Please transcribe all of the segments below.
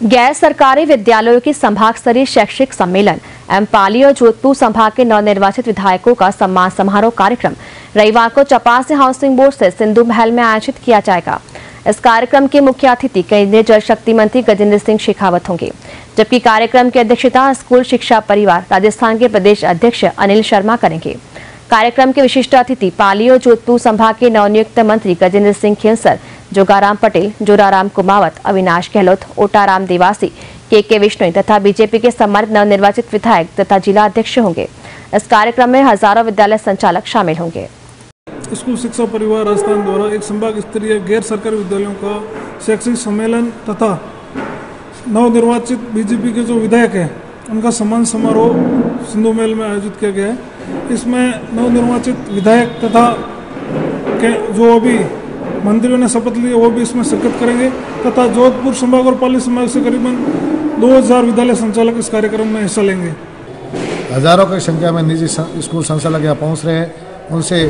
गैर सरकारी विद्यालयों के संभाग स्तरीय शैक्षिक सम्मेलन, एवं पाली और जोधपुर संभाग के नवनिर्वाचित विधायकों का सम्मान समारोह कार्यक्रम। रविवार को चपासी हाउसिंग बोर्ड से सिंधु महल में आयोजित किया जाएगा। इस कार्यक्रम के मुख्य अतिथि केंद्रीय जल शक्ति मंत्री गजेंद्र सिंह शेखावत होंगे, जबकि कार्यक्रम की अध्यक्षता स्कूल शिक्षा परिवार, राजस्थान के प्रदेश अध्यक्ष अनिल शर्मा करेंगे। कार्यक्रम के विशिष्ट अतिथि पाली और जोधपुर संभाग के नवनियुक्त मंत्री गजेंद्र सिंह खेलसर जोगाराम पटेल, जोराराम कुमावत, अविनाश गहलोत, ओटाराम देवासी के के विश्नोई तथा बीजेपी के सम्मानित नवनिर्वाचित विधायक तथा जिला अध्यक्ष होंगे। इस कार्यक्रम में हज़ारों विद्यालय संचालक शामिल होंगे। स्कूल शिक्षा परिवार राजस्थान द्वारा एक संभाग स्तरीय गैर सरकारी विद्यालयों का शैक्षिक सम्मेलन तथा नवनिर्वाचित बीजेपी के जो विधायक हैं, उनका सम्मान समारोह सिंधु मेल में आयोजित किया गया है। इसमें नवनिर्वाचित विधायक तथा के जो अभी मंत्रियों ने शपथ ली वो भी इसमें शिरकत करेंगे। तथा जोधपुर, संभाग और पाली संभाग से करीबन 2000 विद्यालय संचालक इस कार्यक्रम में हिस्सा लेंगे। हज़ारों की संख्या में निजी स्कूल संचालक यहाँ पहुँच रहे हैं। उनसे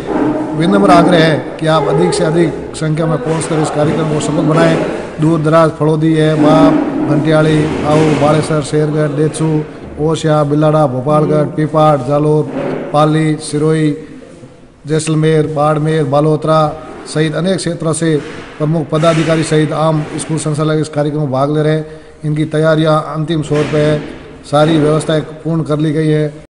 विनम्र आग्रह है कि आप अधिक से अधिक संख्या में पहुँच इस कार्यक्रम को सफल बनाएँ। दूर दराज फड़ोदी है, बाप घंटियाड़ी आऊ बाड़ेसर शेरगढ़ डेचू ओशिया बिलाड़ा भोपालगढ़, पीपाड़, जालोर, पाली, सिरोही, जैसलमेर, बाड़मेर, बालोतरा सहित अनेक क्षेत्रों से प्रमुख पदाधिकारी सहित आम स्कूल संचालक इस कार्यक्रम में भाग ले रहे हैं। इनकी तैयारियाँ अंतिम शोर पर है। सारी व्यवस्थाएँ पूर्ण कर ली गई है।